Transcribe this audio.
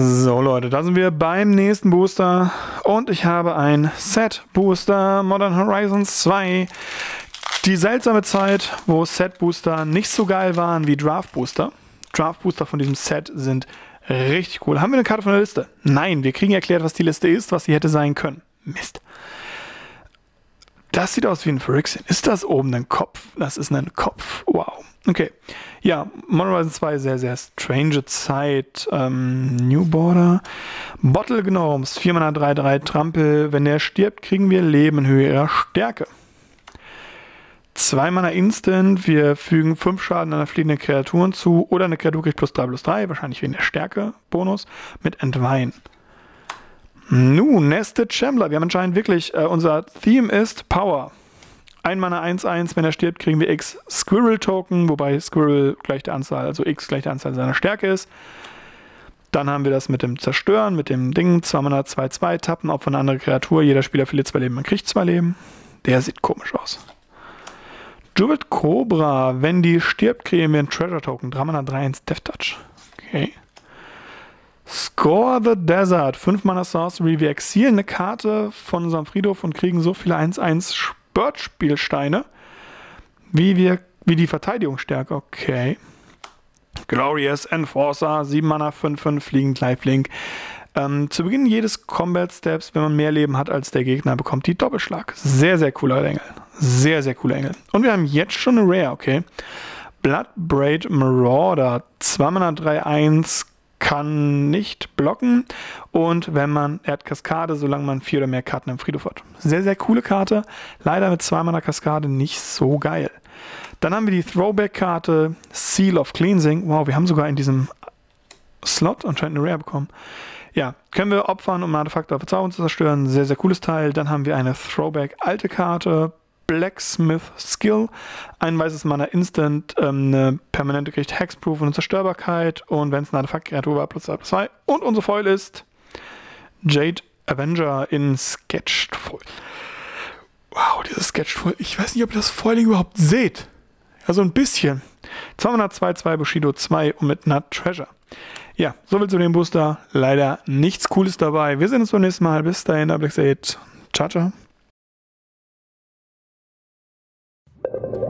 So Leute, da sind wir beim nächsten Booster und ich habe ein Set Booster Modern Horizons 2. Die seltsame Zeit, wo Set Booster nicht so geil waren wie Draft Booster. Draft Booster von diesem Set sind richtig cool. Haben wir eine Karte von der Liste? Nein, wir kriegen erklärt, was die Liste ist, was sie hätte sein können. Mist. Das sieht aus wie ein Phyrexian. Ist das oben ein Kopf? Das ist ein Kopf. Wow. Okay. Ja, Modern Horizon 2, sehr, sehr strange Zeit. Ähm, New Border. Bottle Gnomes, 4 Mana 3-3 Trampel. Wenn der stirbt, kriegen wir Leben in Höhe ihrer Stärke. 2 Mana Instant. Wir fügen 5 Schaden einer fliegenden Kreaturen zu. Oder eine Kreatur kriegt plus 3 plus 3. Wahrscheinlich wegen der Stärke Bonus. Mit Entweihen. Nun, Nested Shambler. Wir haben anscheinend wirklich, äh, unser Theme ist Power. Ein Mana 1-1, wenn er stirbt, kriegen wir X Squirrel Token, wobei Squirrel gleich der Anzahl, also X gleich der Anzahl seiner Stärke ist. Dann haben wir das mit dem Zerstören, mit dem Ding, 2 Mana 2-2 tappen, Opfer eine andere Kreatur, jeder Spieler verliert zwei Leben, man kriegt zwei Leben. Der sieht komisch aus. Druid Cobra, wenn die stirbt, kriegen wir einen Treasure Token, 3 Mana 3-1 Death Touch. Okay. Score the Desert, 5 Mana Sorcery. Wir exilen eine Karte von unserem Friedhof und kriegen so viele 1-1 Spurt-Spielsteine, wie, wir, wie die Verteidigungsstärke. Okay. Glorious Enforcer, 7 Mana, 5-5, Fliegend Lifelink. Ähm, zu Beginn jedes Combat Steps, wenn man mehr Leben hat als der Gegner, bekommt die Doppelschlag. Sehr, sehr cooler Engel. Sehr, sehr cooler Engel. Und wir haben jetzt schon eine Rare, okay. Bloodbraid Marauder, 2 Mana 3-1, kann nicht blocken und wenn man, er hat Kaskade, solange man vier oder mehr Karten im Friedhof hat. Sehr, sehr coole Karte, leider mit zwei Mana Kaskade nicht so geil. Dann haben wir die Throwback-Karte Seal of Cleansing. Wow, wir haben sogar in diesem Slot anscheinend eine Rare bekommen. Ja, können wir opfern, um Artefakte auf Verzauberung zu zerstören. Sehr, sehr cooles Teil. Dann haben wir eine Throwback-alte Karte, Blacksmith Skill. Ein weißes Mana Instant, ähm, eine permanente kriegt Hexproof und Zerstörbarkeit. Und wenn es eine Artefakt-Kreatur war, plus 2 plus 2. Und unser Foil ist Jade Avenger in Sketched Foil. Wow, dieses Sketched Foil. Ich weiß nicht, ob ihr das Foiling überhaupt seht. Ja, so ein bisschen. 202, Bushido 2 und mit Nut Treasure. Ja, soviel zu dem Booster. Leider nichts Cooles dabei. Wir sehen uns beim nächsten Mal. Bis dahin, Black Ciao, ciao. Thank you.